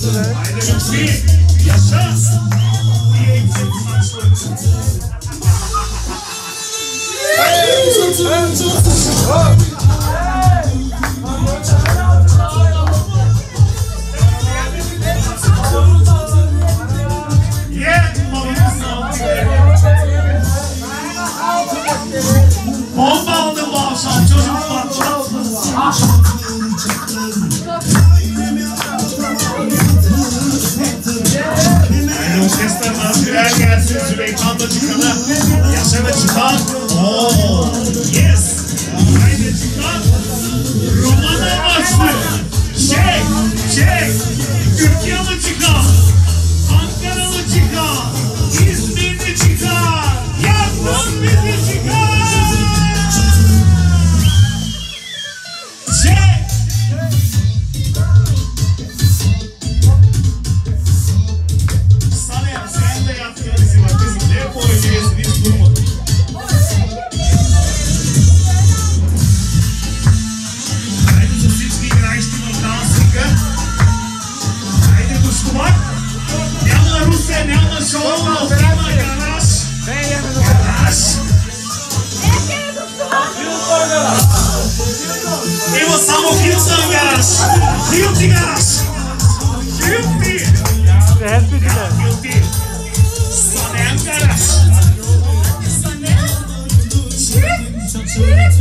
Yes, sir. gelsin Züleyha Hanım'la dükkana. Yaşa ve çıkar. Oo. samo Houston garage. Guilty garage. Guilty. Det här betyder... Guilty. Sanem garage. Sanem? Shit! Shit!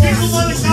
People want